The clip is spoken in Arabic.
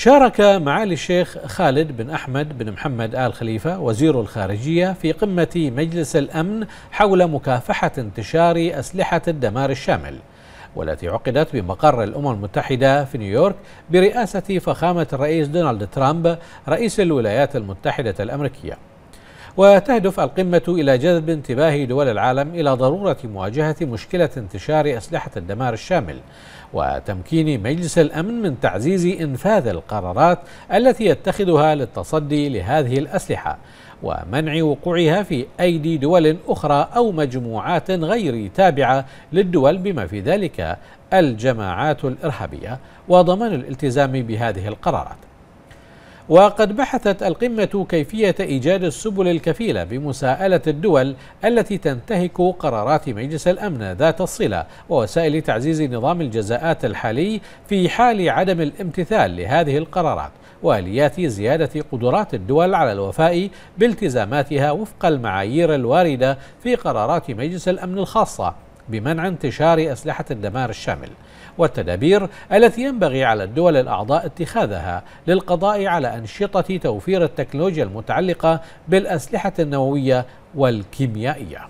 شارك معالي الشيخ خالد بن أحمد بن محمد آل خليفة وزير الخارجية في قمة مجلس الأمن حول مكافحة انتشار أسلحة الدمار الشامل والتي عقدت بمقر الأمم المتحدة في نيويورك برئاسة فخامة الرئيس دونالد ترامب رئيس الولايات المتحدة الأمريكية. وتهدف القمة إلى جذب انتباه دول العالم إلى ضرورة مواجهة مشكلة انتشار أسلحة الدمار الشامل وتمكين مجلس الأمن من تعزيز إنفاذ القرارات التي يتخذها للتصدي لهذه الأسلحة ومنع وقوعها في أيدي دول أخرى أو مجموعات غير تابعة للدول بما في ذلك الجماعات الإرهابية وضمان الالتزام بهذه القرارات. وقد بحثت القمة كيفية إيجاد السبل الكفيلة بمساءلة الدول التي تنتهك قرارات مجلس الأمن ذات الصلة ووسائل تعزيز نظام الجزاءات الحالي في حال عدم الامتثال لهذه القرارات واليات زيادة قدرات الدول على الوفاء بالتزاماتها وفق المعايير الواردة في قرارات مجلس الأمن الخاصة. بمنع انتشار أسلحة الدمار الشامل والتدابير التي ينبغي على الدول الأعضاء اتخاذها للقضاء على أنشطة توفير التكنولوجيا المتعلقة بالأسلحة النووية والكيميائية.